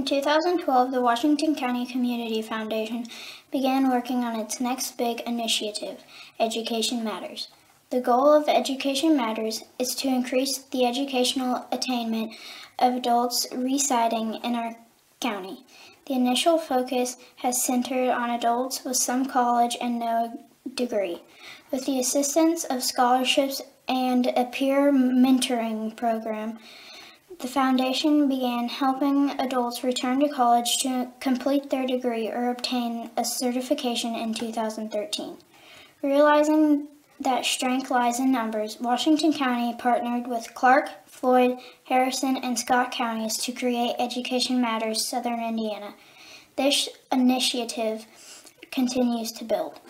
In 2012, the Washington County Community Foundation began working on its next big initiative, Education Matters. The goal of Education Matters is to increase the educational attainment of adults residing in our county. The initial focus has centered on adults with some college and no degree. With the assistance of scholarships and a peer mentoring program, the foundation began helping adults return to college to complete their degree or obtain a certification in 2013. Realizing that strength lies in numbers, Washington County partnered with Clark, Floyd, Harrison, and Scott counties to create Education Matters Southern Indiana. This initiative continues to build.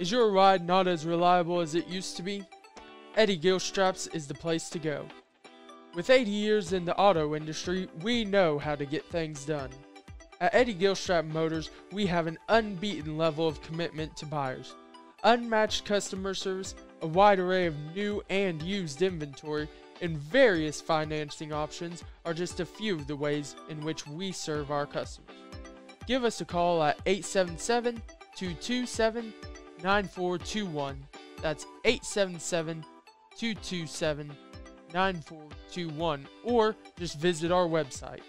Is your ride not as reliable as it used to be? Eddie Gilstraps is the place to go. With 80 years in the auto industry, we know how to get things done. At Eddie Gilstrap Motors, we have an unbeaten level of commitment to buyers. Unmatched customer service, a wide array of new and used inventory, and various financing options are just a few of the ways in which we serve our customers. Give us a call at 877 227 9421. That's 877 227 9421. Or just visit our website.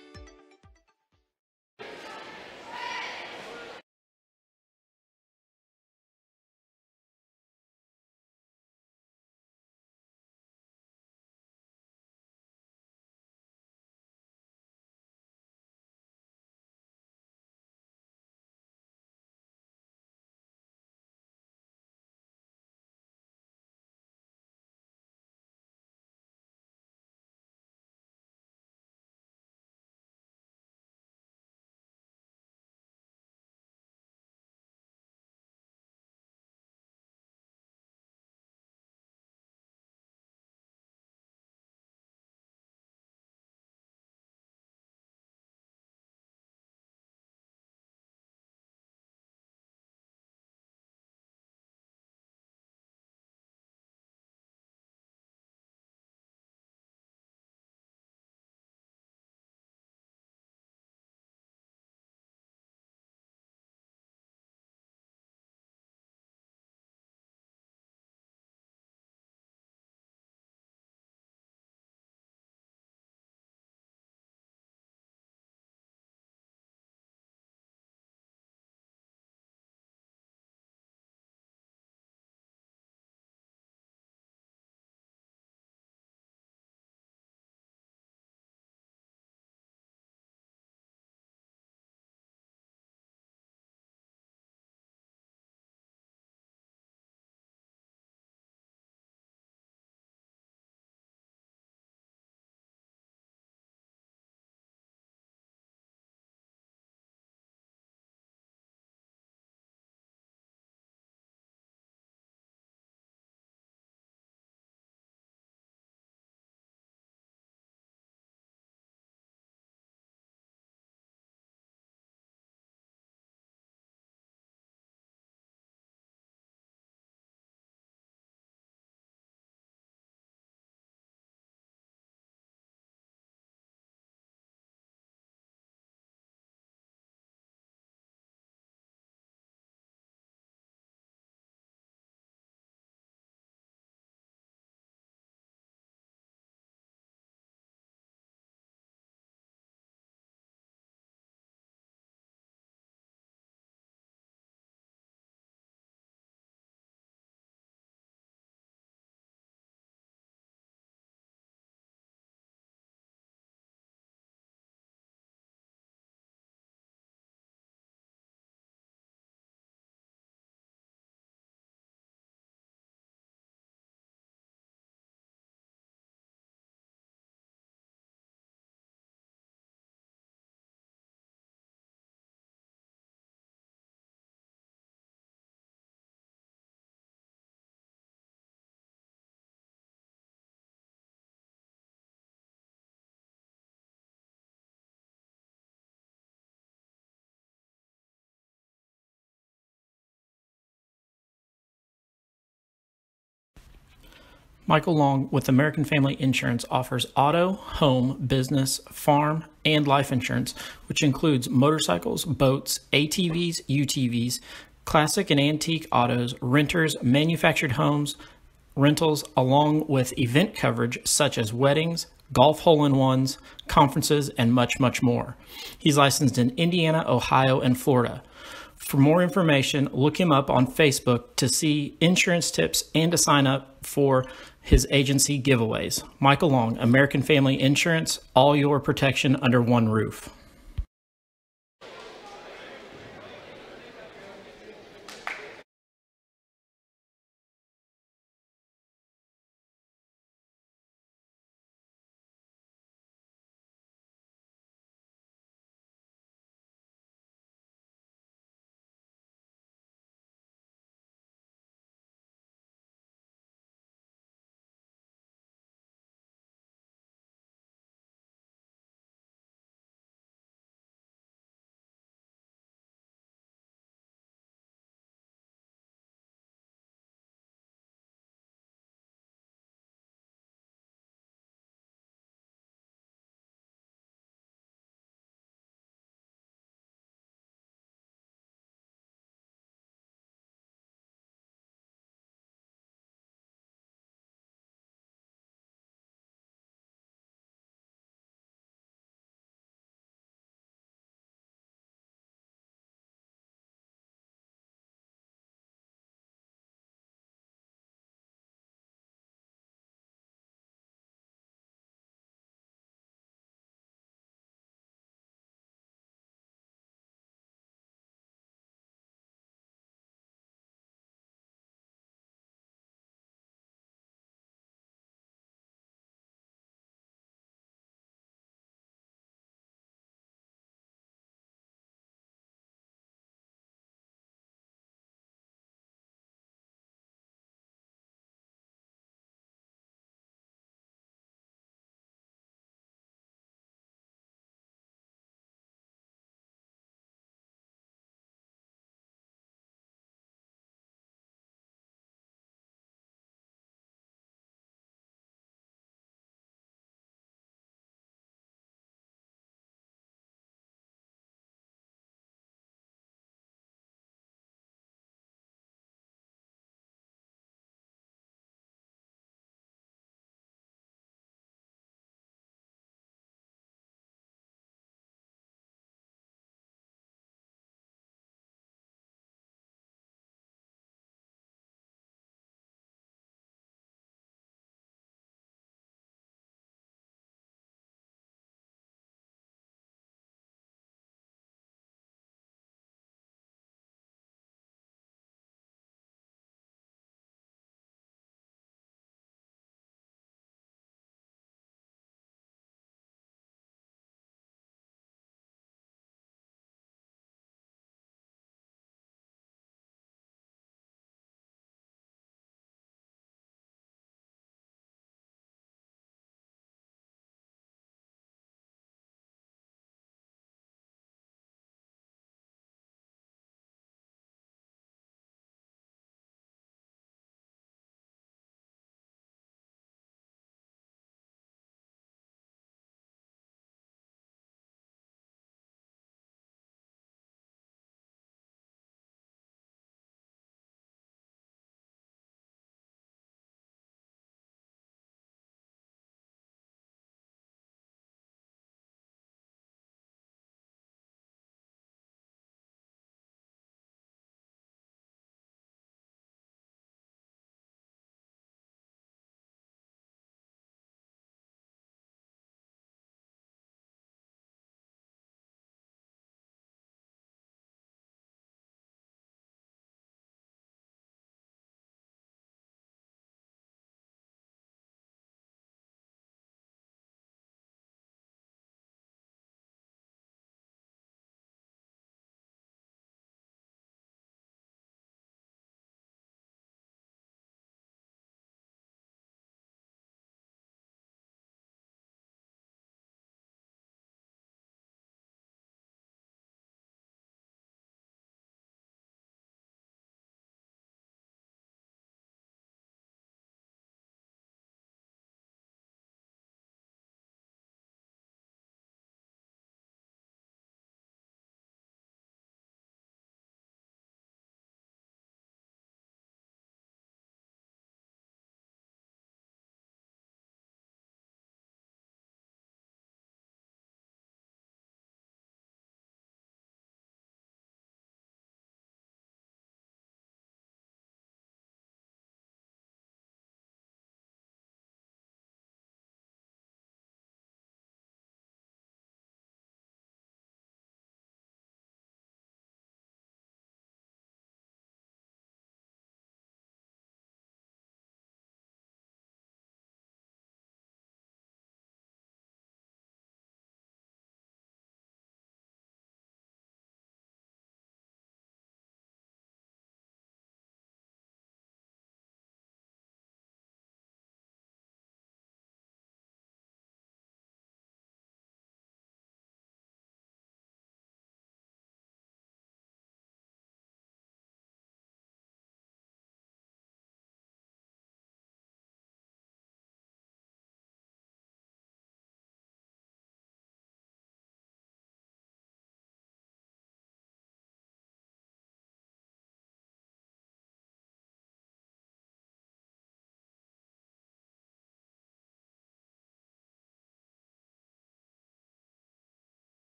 Michael Long with American Family Insurance offers auto, home, business, farm, and life insurance, which includes motorcycles, boats, ATVs, UTVs, classic and antique autos, renters, manufactured homes, rentals, along with event coverage such as weddings, golf hole in ones, conferences, and much, much more. He's licensed in Indiana, Ohio, and Florida. For more information, look him up on Facebook to see insurance tips and to sign up for his agency giveaways. Michael Long, American Family Insurance, all your protection under one roof.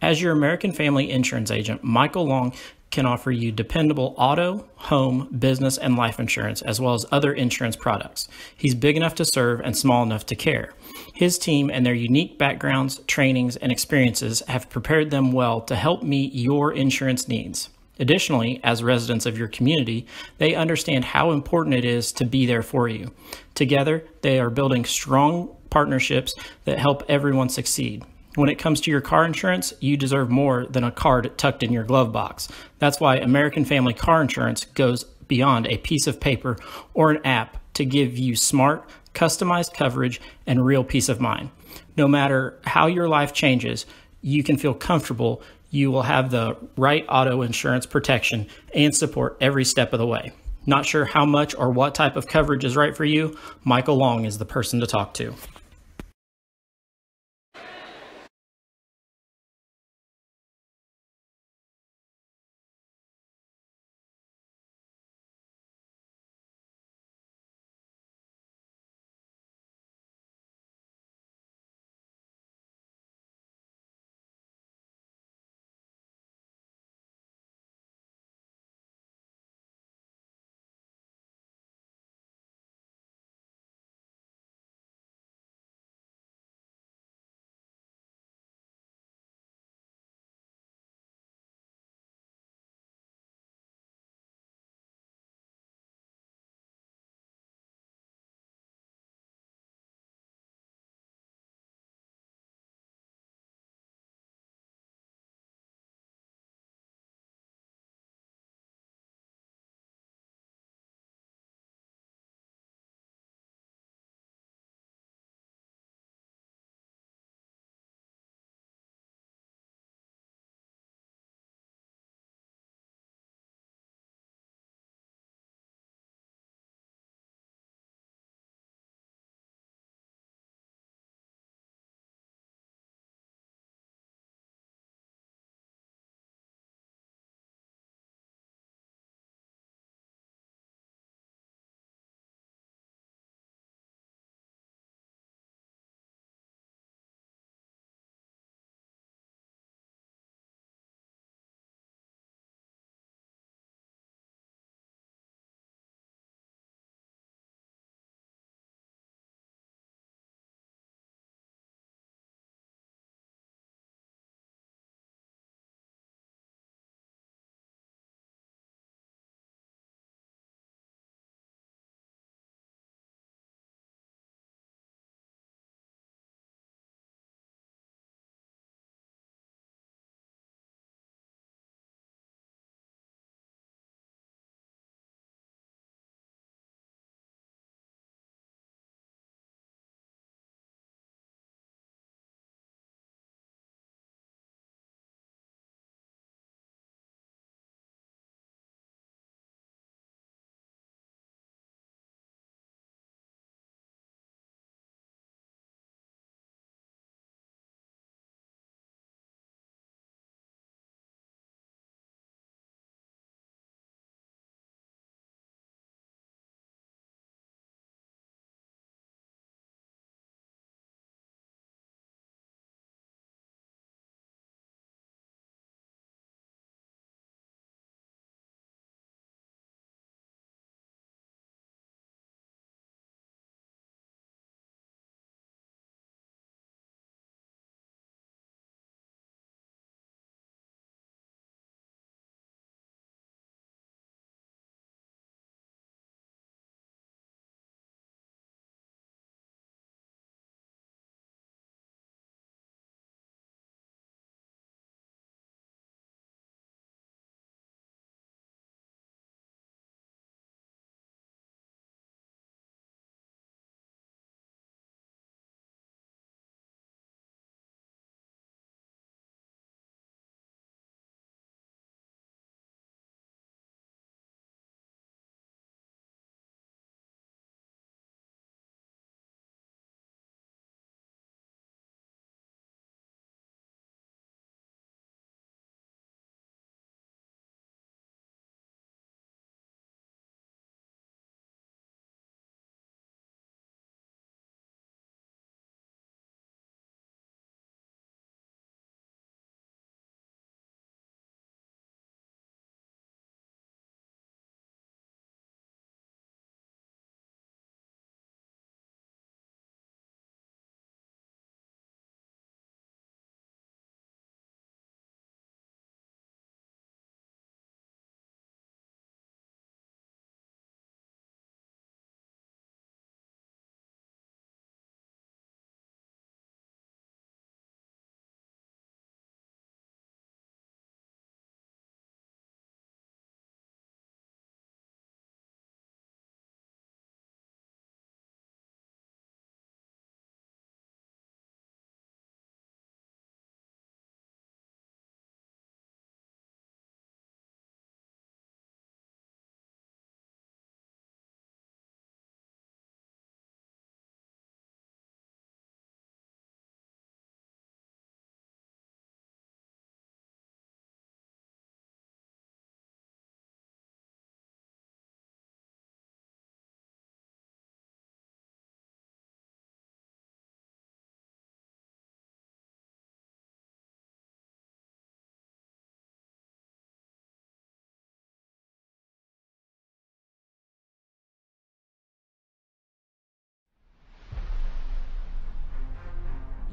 As your American Family Insurance agent, Michael Long can offer you dependable auto, home, business, and life insurance, as well as other insurance products. He's big enough to serve and small enough to care. His team and their unique backgrounds, trainings, and experiences have prepared them well to help meet your insurance needs. Additionally, as residents of your community, they understand how important it is to be there for you. Together, they are building strong partnerships that help everyone succeed. When it comes to your car insurance, you deserve more than a card tucked in your glove box. That's why American Family Car Insurance goes beyond a piece of paper or an app to give you smart, customized coverage and real peace of mind. No matter how your life changes, you can feel comfortable you will have the right auto insurance protection and support every step of the way. Not sure how much or what type of coverage is right for you? Michael Long is the person to talk to.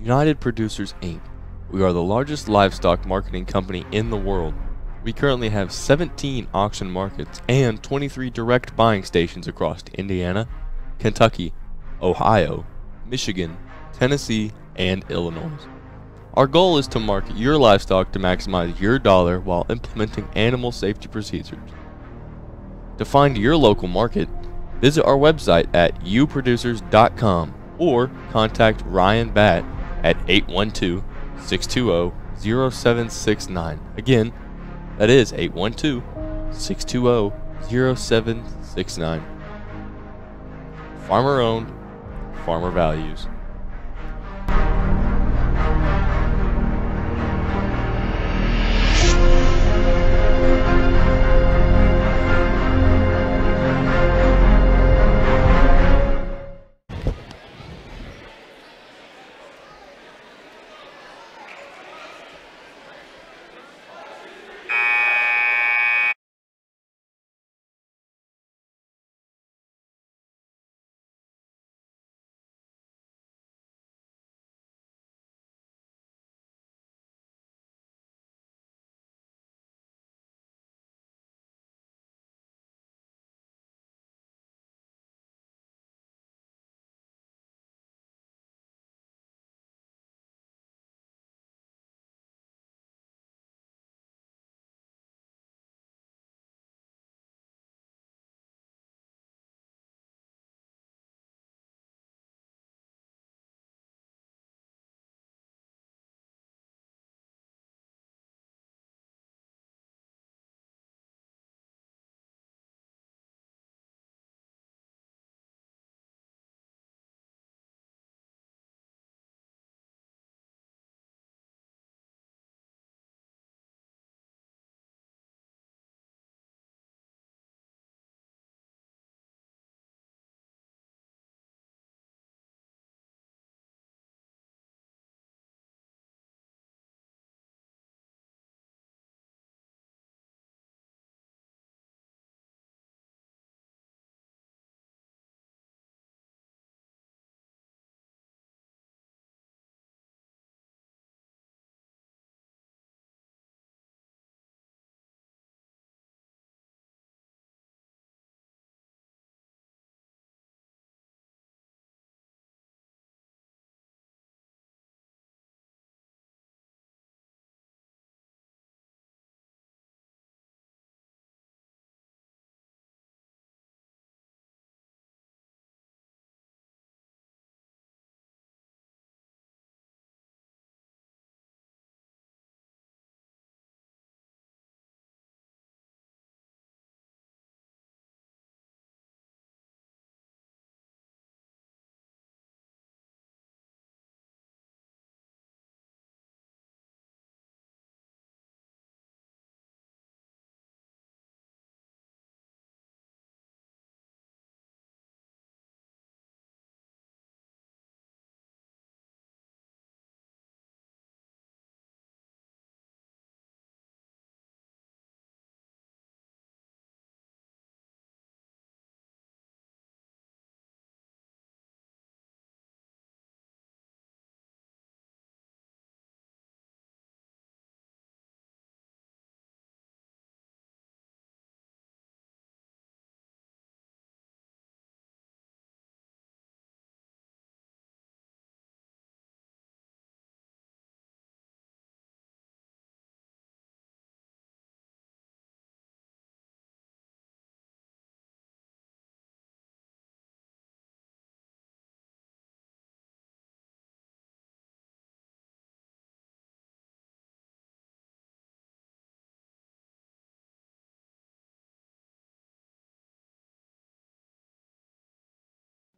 United Producers Inc. We are the largest livestock marketing company in the world. We currently have 17 auction markets and 23 direct buying stations across Indiana, Kentucky, Ohio, Michigan, Tennessee, and Illinois. Our goal is to market your livestock to maximize your dollar while implementing animal safety procedures. To find your local market, visit our website at uproducers.com or contact Ryan Batt at 812 620 0769. Again, that is 812 620 0769. Farmer owned, farmer values.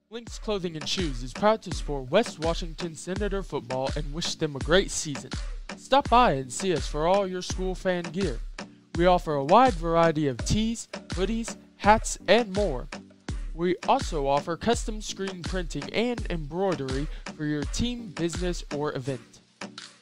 Lynx Clothing and Shoes is proud to support West Washington Senator football and wish them a great season. Stop by and see us for all your school fan gear. We offer a wide variety of tees, hoodies, hats, and more. We also offer custom screen printing and embroidery for your team, business, or event.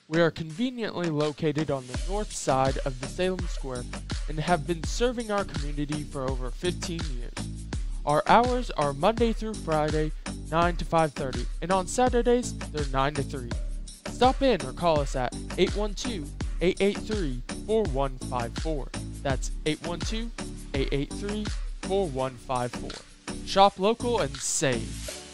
We are conveniently located on the north side of the Salem Square and have been serving our community for over 15 years. Our hours are Monday through Friday, 9 to 5:30, and on Saturdays they're 9 to 3. Stop in or call us at 812 883 4154. That's 812 883 4154. Shop local and save.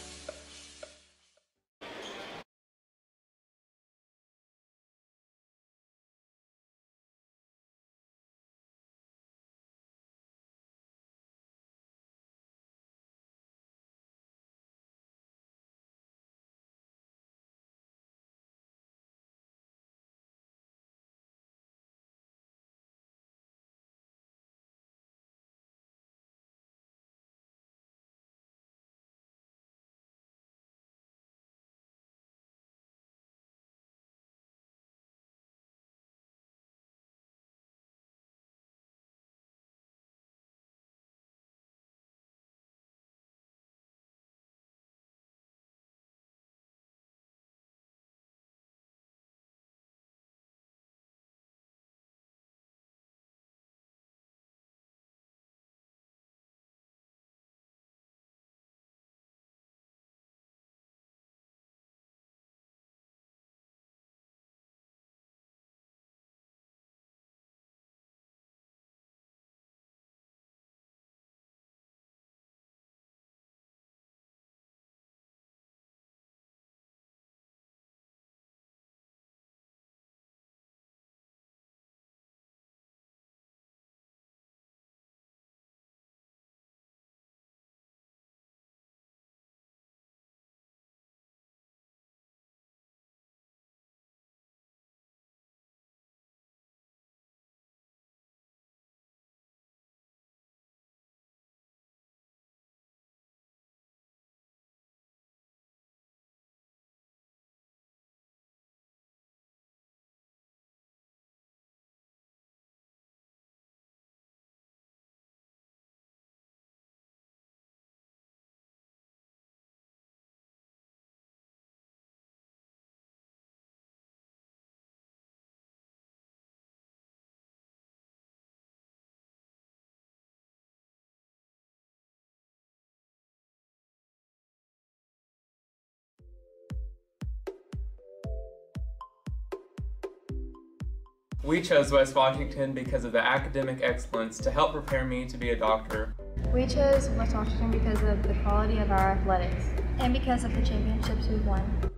We chose West Washington because of the academic excellence to help prepare me to be a doctor. We chose West Washington because of the quality of our athletics. And because of the championships we've won.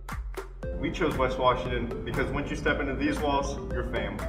We chose West Washington because once you step into these walls, you're family.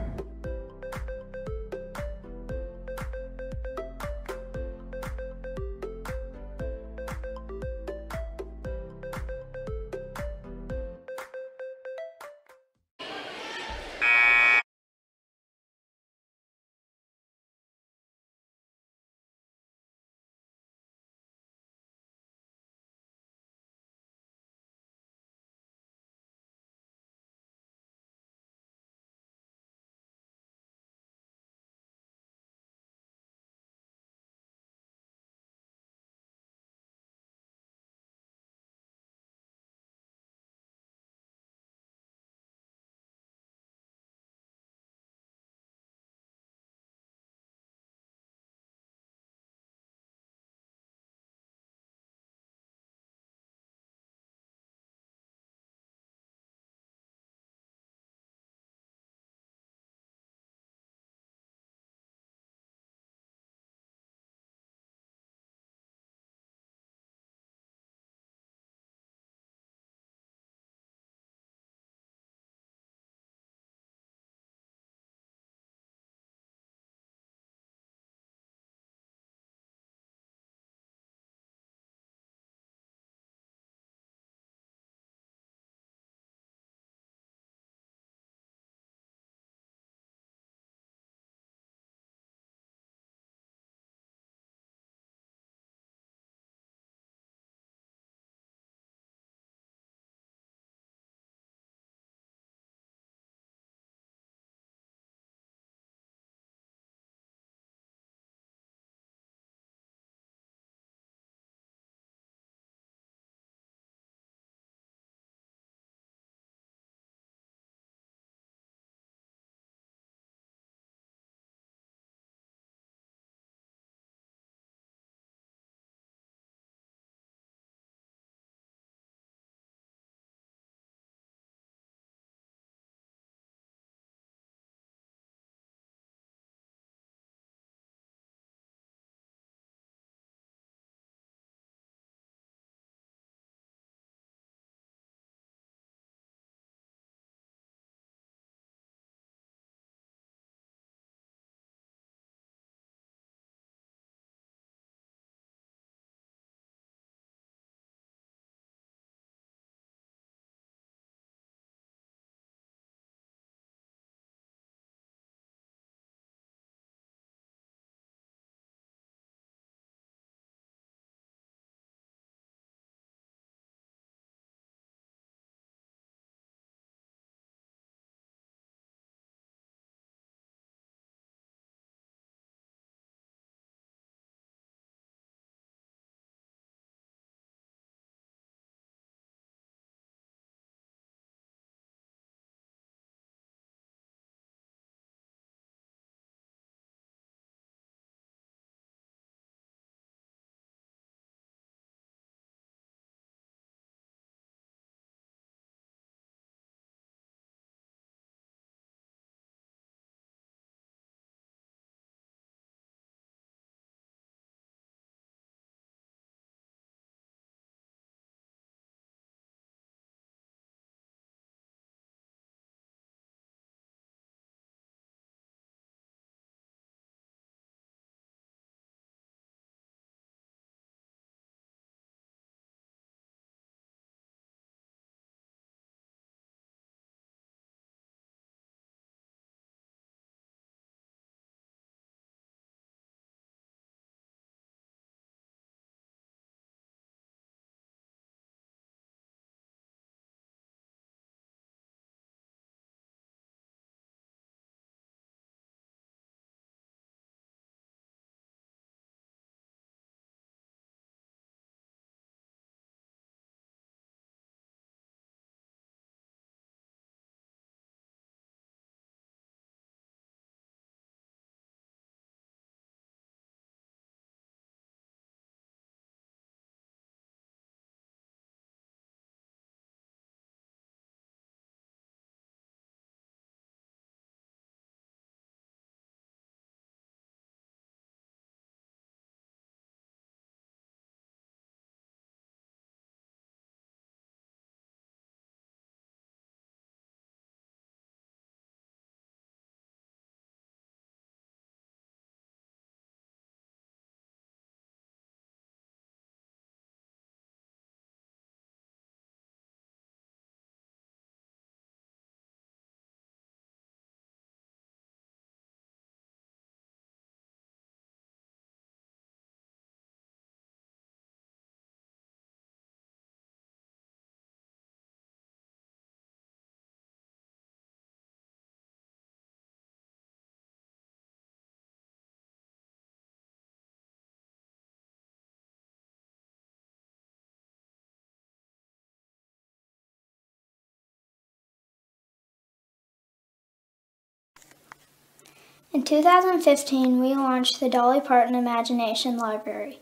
In 2015, we launched the Dolly Parton Imagination Library.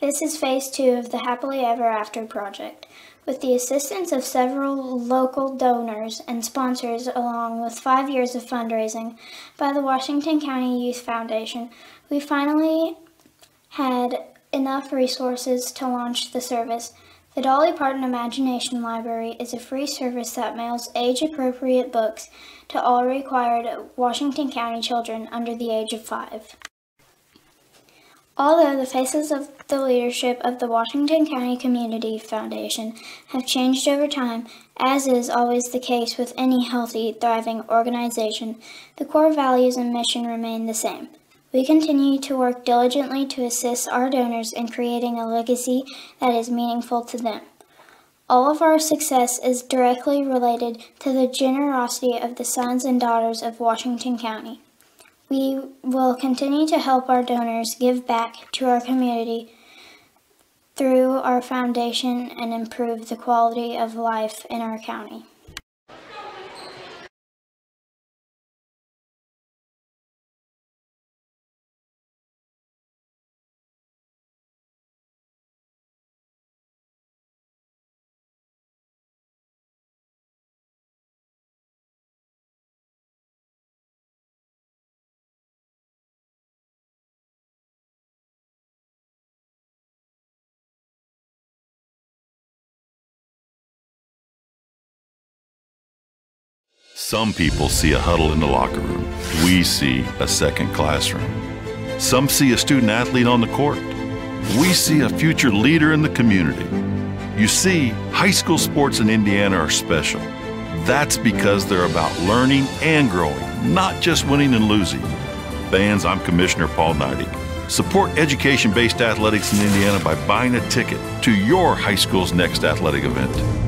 This is phase two of the Happily Ever After project. With the assistance of several local donors and sponsors, along with five years of fundraising by the Washington County Youth Foundation, we finally had enough resources to launch the service. The Dolly Parton Imagination Library is a free service that mails age-appropriate books to all required Washington County children under the age of five. Although the faces of the leadership of the Washington County Community Foundation have changed over time, as is always the case with any healthy, thriving organization, the core values and mission remain the same. We continue to work diligently to assist our donors in creating a legacy that is meaningful to them. All of our success is directly related to the generosity of the sons and daughters of Washington County. We will continue to help our donors give back to our community through our foundation and improve the quality of life in our county. Some people see a huddle in the locker room. We see a second classroom. Some see a student athlete on the court. We see a future leader in the community. You see, high school sports in Indiana are special. That's because they're about learning and growing, not just winning and losing. Fans, I'm Commissioner Paul Neidig. Support education based athletics in Indiana by buying a ticket to your high school's next athletic event.